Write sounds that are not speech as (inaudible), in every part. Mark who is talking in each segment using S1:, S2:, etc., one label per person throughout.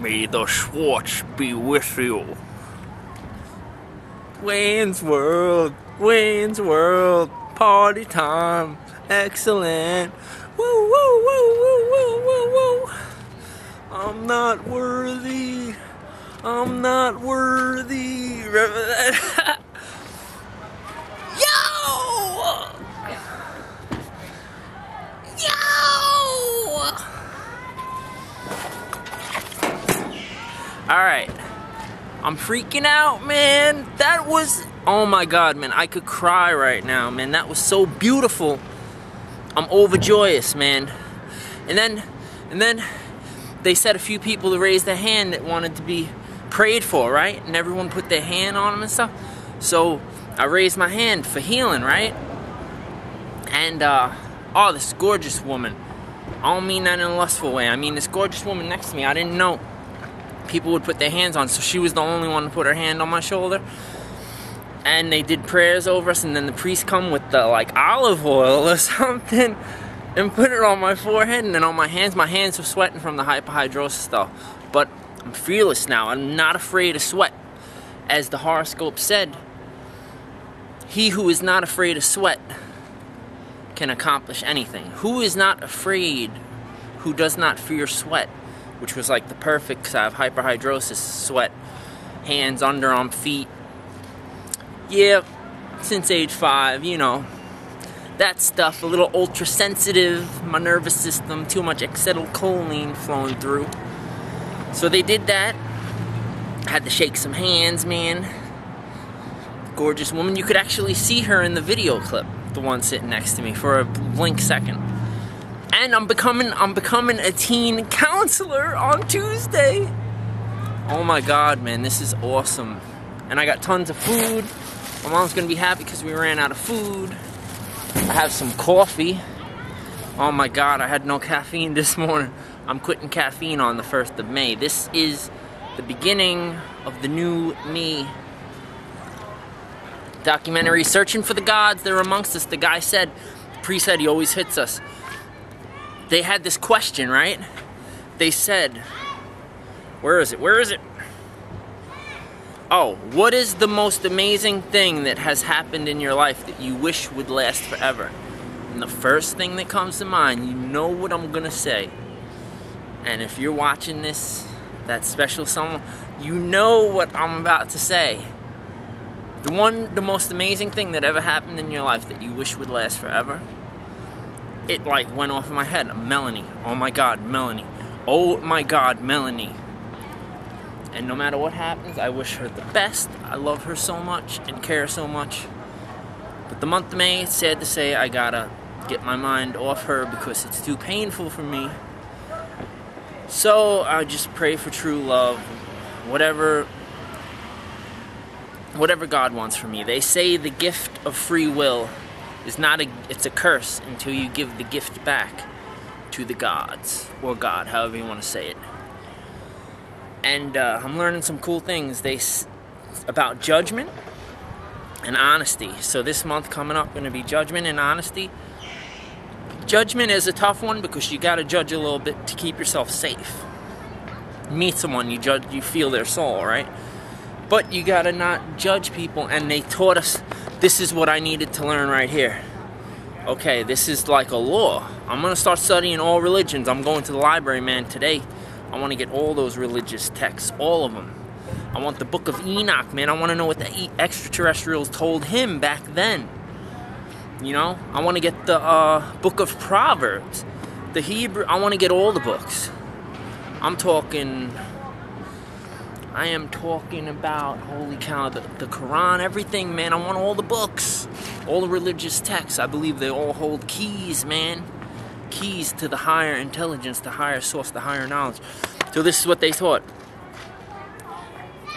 S1: May the Schwartz be with you. Wayne's World, Wayne's World, party time, excellent. Woo, woo, woo, woo, woo, woo, woo. I'm not worthy. I'm not worthy. Remember that? (laughs) I'm freaking out, man. That was. Oh my god, man. I could cry right now, man. That was so beautiful. I'm overjoyous, man. And then. And then. They said a few people to raise their hand that wanted to be prayed for, right? And everyone put their hand on them and stuff. So I raised my hand for healing, right? And, uh, oh, this gorgeous woman. I don't mean that in a lustful way. I mean this gorgeous woman next to me. I didn't know people would put their hands on. So she was the only one to put her hand on my shoulder. And they did prayers over us, and then the priest come with the like olive oil or (laughs) something and put it on my forehead and then on my hands. My hands were sweating from the hyperhidrosis though. But I'm fearless now. I'm not afraid of sweat. As the horoscope said, he who is not afraid of sweat can accomplish anything. Who is not afraid, who does not fear sweat, which was like the perfect, because I have hyperhidrosis, sweat, hands, underarm, feet. Yeah, since age five, you know, that stuff, a little ultra sensitive, my nervous system, too much acetylcholine flowing through. So they did that. Had to shake some hands, man. Gorgeous woman. You could actually see her in the video clip, the one sitting next to me, for a blink second. And I'm becoming I'm becoming a teen counselor on Tuesday. Oh my god, man, this is awesome. And I got tons of food. My mom's gonna be happy because we ran out of food. I have some coffee. Oh my god, I had no (laughs) caffeine this morning. I'm quitting caffeine on the 1st of May. This is the beginning of the new me. Documentary Searching for the Gods, they're amongst us. The guy said, the priest said he always hits us. They had this question, right? They said, where is it? Where is it? Oh, what is the most amazing thing that has happened in your life that you wish would last forever? And the first thing that comes to mind, you know what I'm gonna say. And if you're watching this, that special someone, you know what I'm about to say. The one, the most amazing thing that ever happened in your life that you wish would last forever, it like went off in my head. Melanie. Oh my god, Melanie. Oh my god, Melanie. And no matter what happens, I wish her the best. I love her so much and care so much. But the month of May, it's sad to say, I gotta get my mind off her because it's too painful for me. So I just pray for true love, whatever whatever God wants for me. They say the gift of free will is not a it's a curse until you give the gift back to the gods or God, however you want to say it. And uh, I'm learning some cool things. They about judgment and honesty. So this month coming up, going to be judgment and honesty. Judgment is a tough one because you got to judge a little bit to keep yourself safe. Meet someone, you judge, you feel their soul, right? But you got to not judge people, and they taught us this is what I needed to learn right here. Okay, this is like a law. I'm gonna start studying all religions. I'm going to the library, man, today. I want to get all those religious texts, all of them. I want the Book of Enoch, man. I want to know what the extraterrestrials told him back then. You know, I want to get the uh, Book of Proverbs, the Hebrew. I want to get all the books. I'm talking. I am talking about holy cow, the, the Quran, everything, man. I want all the books, all the religious texts. I believe they all hold keys, man. Keys to the higher intelligence, the higher source, the higher knowledge. So this is what they taught.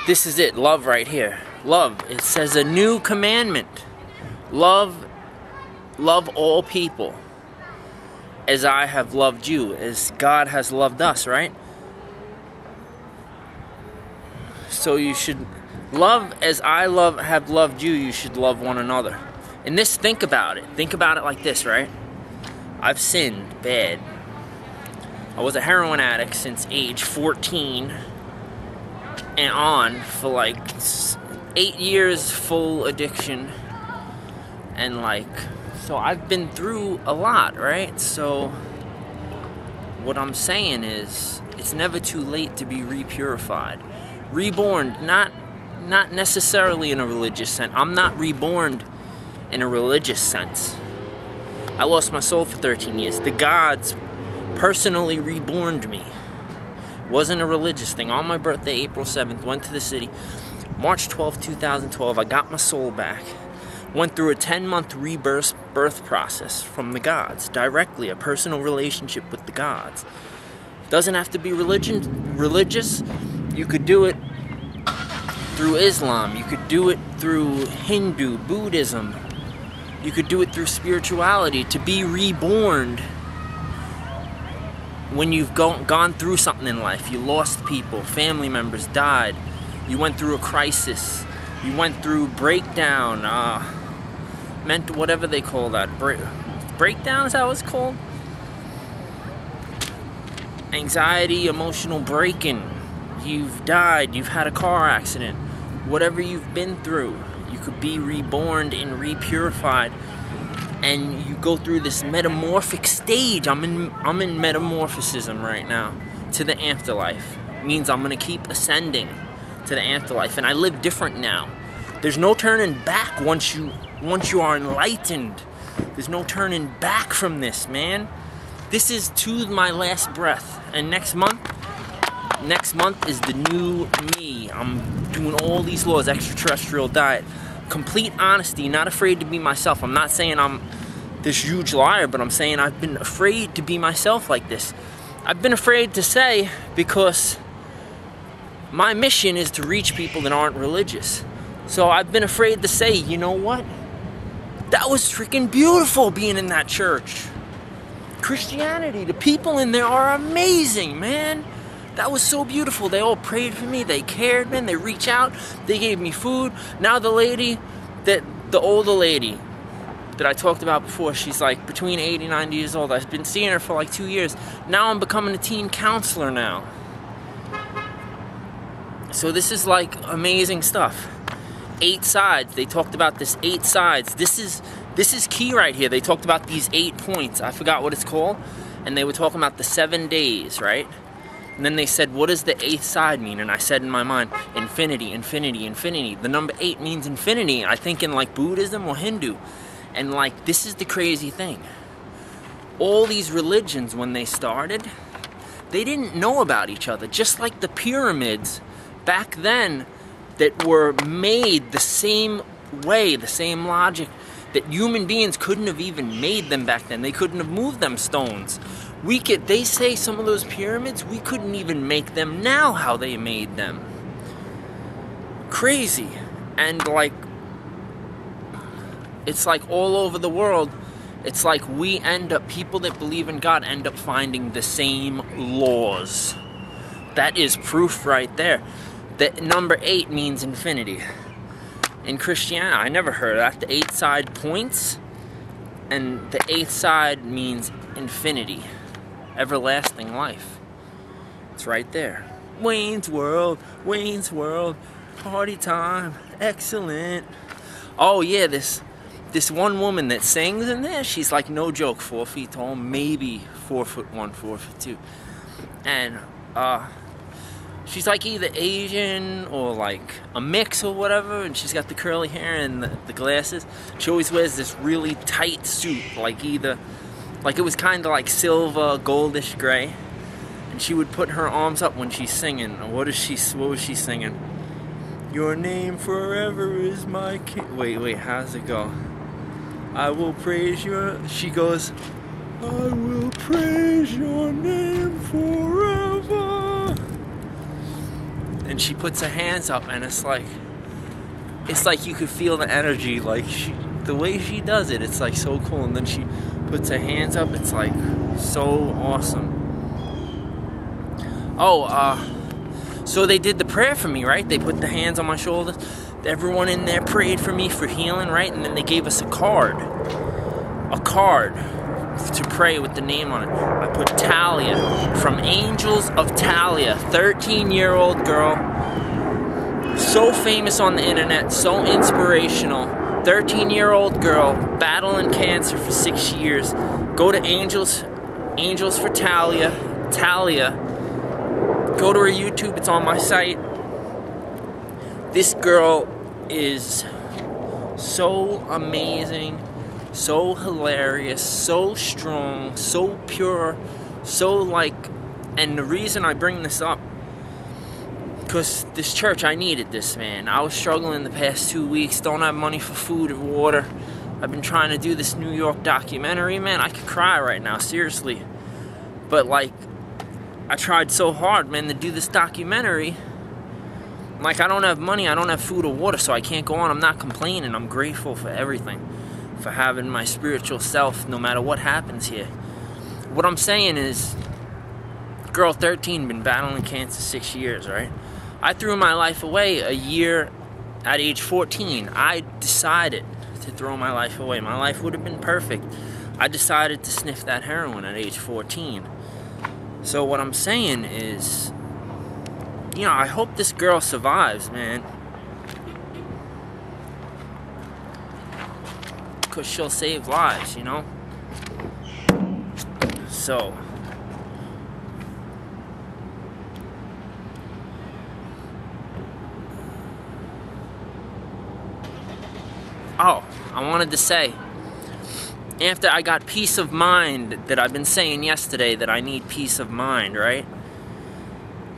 S1: This is it, love right here. Love. It says a new commandment. Love love all people as I have loved you, as God has loved us, right? So you should love as I love have loved you, you should love one another. And this think about it. Think about it like this, right? I've sinned bad. I was a heroin addict since age 14 and on for like eight years full addiction. And like, so I've been through a lot, right? So, what I'm saying is, it's never too late to be repurified. Reborn, not not necessarily in a religious sense. I'm not reborn in a religious sense. I lost my soul for 13 years. The gods personally reborned me. Wasn't a religious thing. On my birthday, April 7th, went to the city. March 12, 2012, I got my soul back. Went through a 10 month rebirth birth process from the gods, directly, a personal relationship with the gods. Doesn't have to be religion, religious. You could do it through Islam. You could do it through Hindu, Buddhism, you could do it through spirituality to be reborn when you've go- gone through something in life. You lost people, family members died, you went through a crisis, you went through breakdown, uh, meant whatever they call that. Break- breakdown is what it's called? Anxiety, emotional breaking. You've died, you've had a car accident, whatever you've been through you could be reborn and repurified. And you go through this metamorphic stage. I'm in i'm in metamorphism right now to the afterlife. It means i'm going to keep ascending to the afterlife. And i live different now. There's no turning back once you once you are enlightened. There's no turning back from this man. This is to my last breath. And next month next month is the new me i'm doing all these laws extraterrestrial diet complete honesty, not afraid to be myself. I'm not saying I'm this huge liar, but I'm saying I've been afraid to be myself like this. I've been afraid to say because my mission is to reach people that aren't religious. So I've been afraid to say, you know what? That was freaking beautiful being in that church. Christianity, the people in there are amazing, man. That was so beautiful. They all prayed for me. They cared, man. They reached out. They gave me food. Now the lady, that the older lady that I talked about before, she's like between 80 and 90 years old. I've been seeing her for like two years. Now I'm becoming a teen counselor now. So this is like amazing stuff. Eight sides. They talked about this eight sides. This is this is key right here. They talked about these eight points. I forgot what it's called. And they were talking about the seven days, right? And then they said, What does the eighth side mean? And I said in my mind, Infinity, infinity, infinity. The number eight means infinity. I think in like Buddhism or Hindu. And like, this is the crazy thing. All these religions, when they started, they didn't know about each other. Just like the pyramids back then that were made the same way, the same logic, that human beings couldn't have even made them back then. They couldn't have moved them stones we could they say some of those pyramids we couldn't even make them now how they made them. Crazy. And like it's like all over the world it's like we end up people that believe in god end up finding the same laws. That is proof right there. That number eight means infinity. In christianity i never heard that. The eight side points and the eighth side means infinity everlasting life. It's right there. Wayne's World, Wayne's World, party time, excellent. Oh yeah, this this one woman that sings in there, she's like no joke, four feet tall, maybe four foot one, four foot two, and uh, she's like either Asian or like a mix or whatever, and she's got the curly hair and the, the glasses. She always wears this really tight suit, like either like it was kind of like silver, goldish gray. And she would put her arms up when she's singing. What is she? What was she singing? Your name forever is my king. Wait, wait. How's it go? I will praise your. She goes. I will praise your name forever. And she puts her hands up, and it's like, it's like you could feel the energy. Like she, the way she does it, it's like so cool. And then she puts her hands up. It's like so awesome. Oh, uh, so they did the prayer for me, right? They put the hands on my shoulders. Everyone in there prayed for me for healing, right? And then they gave us a card. A card to pray with the name on it. I put Talia from Angels of Talia, 13 year old girl. So famous on the internet, so inspirational. 13 year old girl battling cancer for six years. Go to Angels, Angels for Talia, Talia. Go to her YouTube, it's on my site. This girl is so amazing, so hilarious, so strong, so pure, so like, and the reason I bring this up, because this church, I needed this, man. I was struggling the past two weeks, don't have money for food or water. I've been trying to do this New York documentary, man. I could cry right now, seriously. But like, I tried so hard, man, to do this documentary like, I don't have money, I don't have food or water, so I can't go on. I'm not complaining. I'm grateful for everything, for having my spiritual self no matter what happens here. What I'm saying is, girl 13 been battling cancer six years, right? I threw my life away a year at age 14. I decided to throw my life away. My life would have been perfect. I decided to sniff that heroin at age 14. So what I'm saying is you know, I hope this girl survives, man. Because she'll save lives, you know? So. Oh, I wanted to say, after I got peace of mind that I've been saying yesterday that I need peace of mind, right?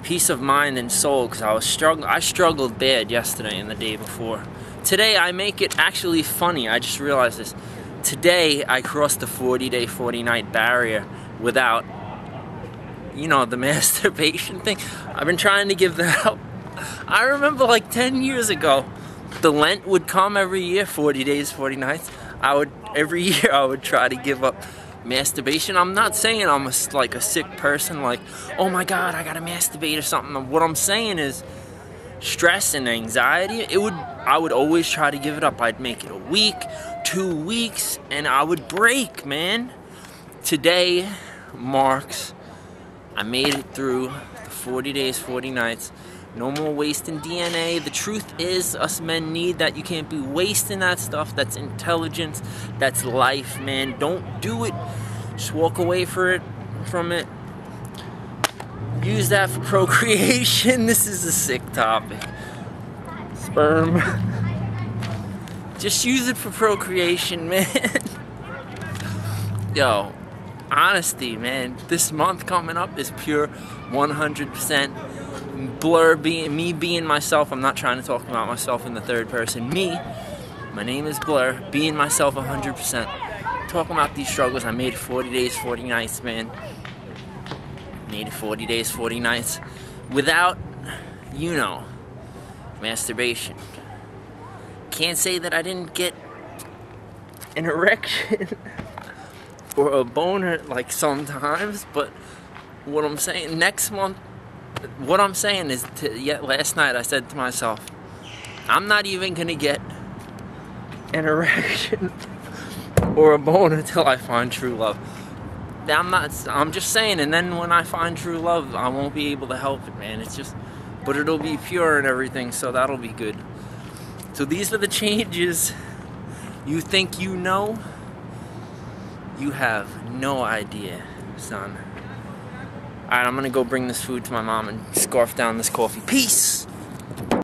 S1: peace of mind and soul because I was struggling. I struggled bad yesterday and the day before. Today I make it actually funny. I just realized this. Today I crossed the 40 day, 40 night barrier without, you know, the (laughs) masturbation thing. I've been trying to give that up. I remember like 10 years ago, the Lent would come every year, 40 days, 40 nights. I would, every (laughs) year I would try to give up masturbation. I'm not saying I'm a, like a sick person, like, oh my god, I gotta masturbate or something. What I'm saying is stress and anxiety, it would, I would always try to give it up. I'd make it a week, two weeks, and I would break, man. Today marks, I made it through the 40 days, 40 nights. No more wasting DNA. The truth is, us men need that. You can't be wasting that stuff. That's intelligence. That's life, man. Don't do it. Just walk away for it, from it. Use that for (laughs) procreation. This is a sick topic. Sperm. (laughs) Just use it for procreation, (laughs) man. Yo, honesty, man. This month coming up is pure 100% blur being me being myself. I'm not trying to talk about myself in the third person. Me, my name is Blur, being myself 100%. Talking about these struggles. I made 40 days, 40 nights, man. Made 40 days, 40 nights without, you know, masturbation. Can't say that I didn't get an (laughs) erection or a boner like sometimes, but what I'm saying next month what I'm saying is, to, yet last night I said to myself, I'm not even gonna get an erection (laughs) or a bone until I find true love. I'm not. I'm just saying. And then when I find true love, I won't be able to help it, man. It's just, but it'll be pure and everything, so that'll be good. So these are the changes. You think you know? You have no idea, son. Alright, I'm gonna go bring this food to my mom and scarf down this coffee. Peace!